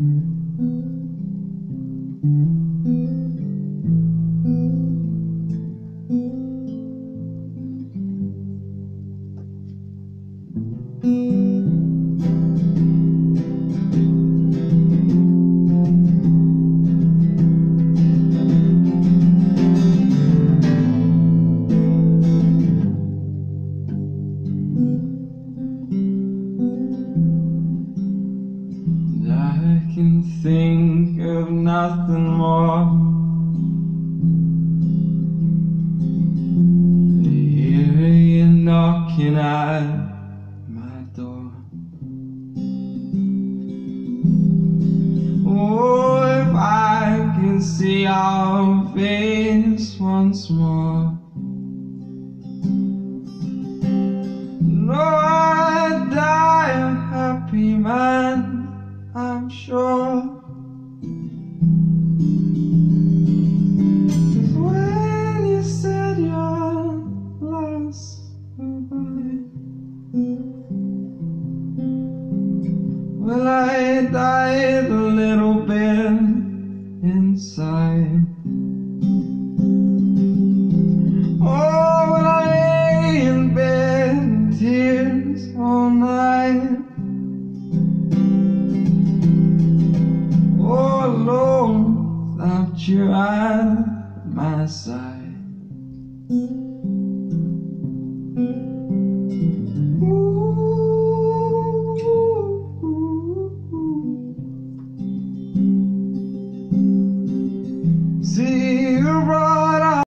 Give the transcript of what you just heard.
I can think of nothing more. To hear you knocking at my door. Oh, if I can see our face once more. No, I'd die a happy man. I'm sure. when you said your last goodbye, well, I died a little bit inside. Alone without you at my side.